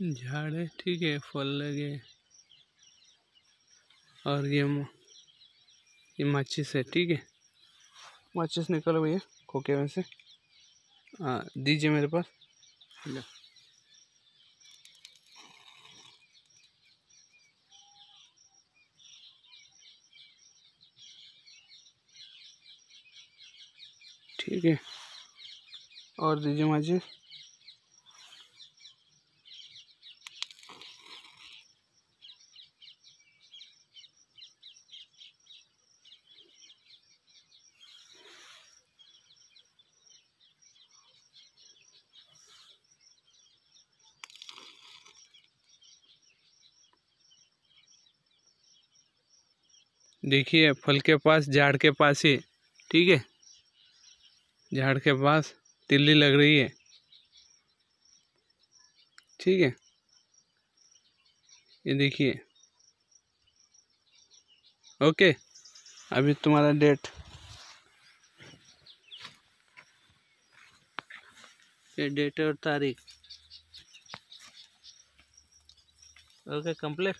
झाड़ है ठीक है फल लगे और ये ये माचिस है ठीक है। माचिस निकलो भैया खोके में से। हाँ दीजिए मेरे पास। लो। ठीक है। और दीजिए माचिस देखिए, फल के पास, झाड़ के पास ही, ठीक है? झाड़ के पास तिल्ली लग रही है, ठीक है? ये देखिए। ओके, अभी तुम्हारा डेट। ये डेट और तारीख। Okay, complete.